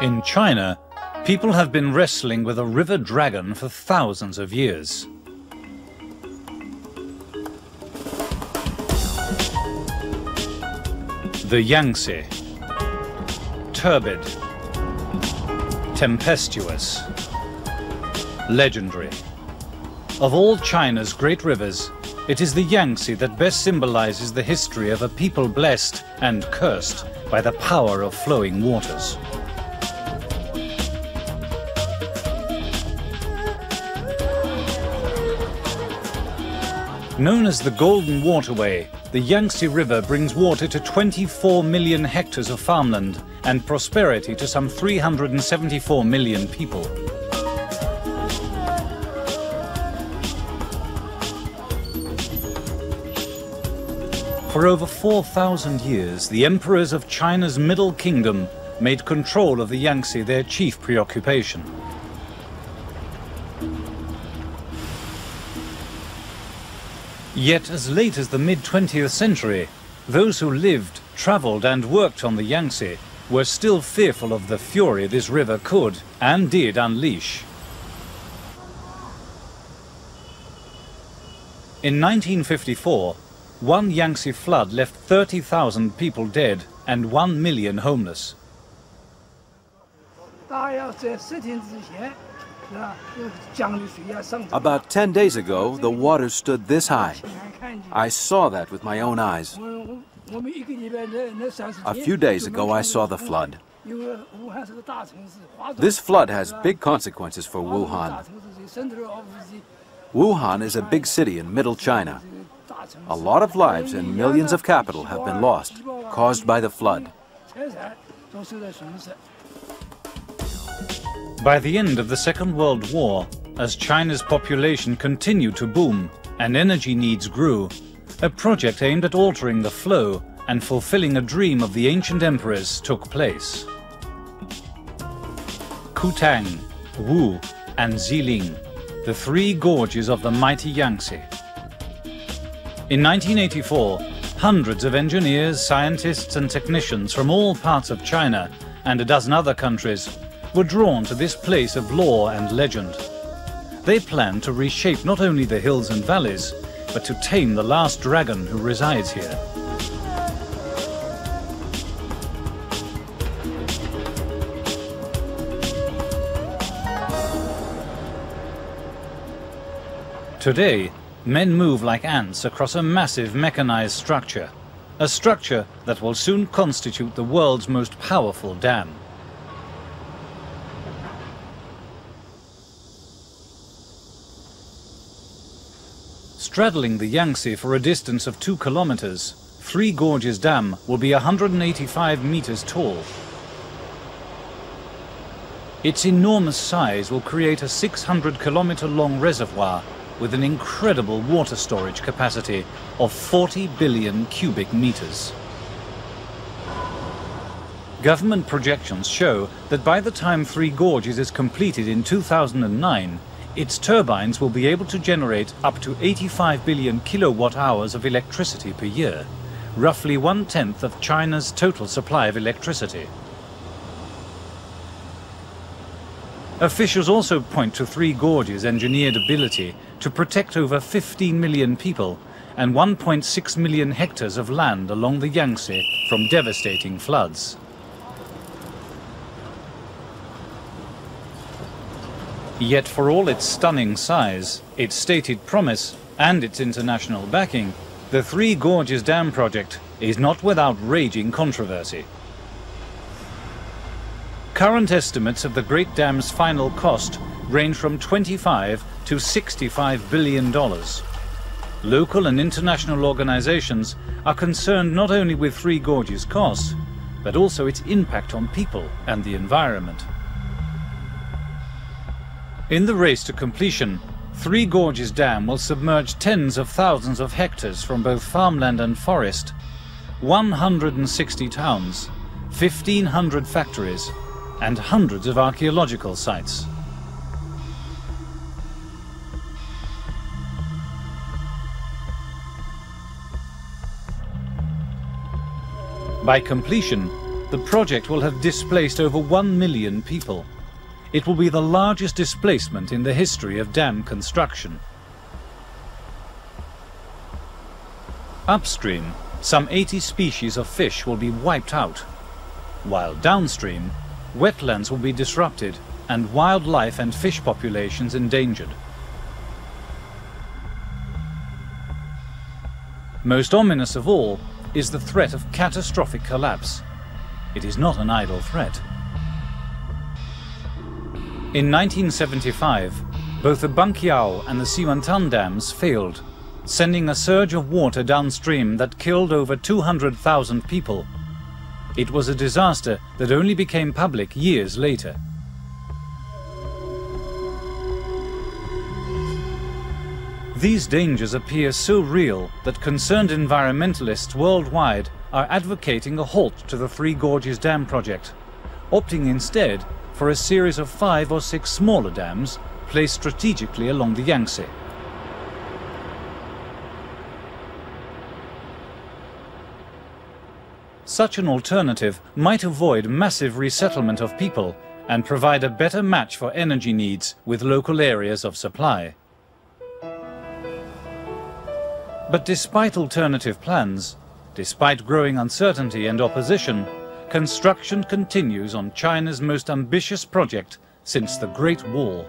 In China, people have been wrestling with a river dragon for thousands of years. The Yangtze. Turbid. Tempestuous. Legendary. Of all China's great rivers, it is the Yangtze that best symbolizes the history of a people blessed and cursed by the power of flowing waters. Known as the Golden Waterway, the Yangtze River brings water to 24 million hectares of farmland and prosperity to some 374 million people. For over 4,000 years, the emperors of China's Middle Kingdom made control of the Yangtze their chief preoccupation. Yet as late as the mid-20th century, those who lived, travelled and worked on the Yangtze were still fearful of the fury this river could and did unleash. In 1954, one Yangtze flood left 30,000 people dead and 1 million homeless. About 10 days ago, the water stood this high. I saw that with my own eyes. A few days ago, I saw the flood. This flood has big consequences for Wuhan. Wuhan is a big city in middle China. A lot of lives and millions of capital have been lost, caused by the flood. By the end of the Second World War, as China's population continued to boom and energy needs grew, a project aimed at altering the flow and fulfilling a dream of the ancient emperors took place. Qutang, Wu, and Xiling, the three gorges of the mighty Yangtze. In 1984, hundreds of engineers, scientists and technicians from all parts of China and a dozen other countries were drawn to this place of lore and legend. They planned to reshape not only the hills and valleys, but to tame the last dragon who resides here. Today, men move like ants across a massive mechanized structure, a structure that will soon constitute the world's most powerful dam. Straddling the Yangtze for a distance of two kilometers, Three Gorges Dam will be 185 meters tall. Its enormous size will create a 600 kilometer long reservoir with an incredible water storage capacity of 40 billion cubic meters. Government projections show that by the time Three Gorges is completed in 2009, its turbines will be able to generate up to 85 billion kilowatt hours of electricity per year, roughly one-tenth of China's total supply of electricity. Officials also point to Three Gorges' engineered ability to protect over 15 million people and 1.6 million hectares of land along the Yangtze from devastating floods. Yet for all its stunning size, its stated promise and its international backing, the Three Gorges Dam project is not without raging controversy. Current estimates of the Great Dam's final cost range from 25 to 65 billion dollars. Local and international organizations are concerned not only with Three Gorges costs, but also its impact on people and the environment. In the race to completion, Three Gorges Dam will submerge tens of thousands of hectares from both farmland and forest, 160 towns, 1,500 factories, and hundreds of archaeological sites. By completion, the project will have displaced over 1 million people. It will be the largest displacement in the history of dam construction. Upstream, some 80 species of fish will be wiped out, while downstream, wetlands will be disrupted and wildlife and fish populations endangered. Most ominous of all is the threat of catastrophic collapse. It is not an idle threat. In 1975, both the Banqiao and the Shimantan dams failed, sending a surge of water downstream that killed over 200,000 people. It was a disaster that only became public years later. These dangers appear so real that concerned environmentalists worldwide are advocating a halt to the Three Gorges Dam project, opting instead for a series of five or six smaller dams placed strategically along the Yangtze. Such an alternative might avoid massive resettlement of people and provide a better match for energy needs with local areas of supply. But despite alternative plans, despite growing uncertainty and opposition, construction continues on China's most ambitious project since the Great Wall.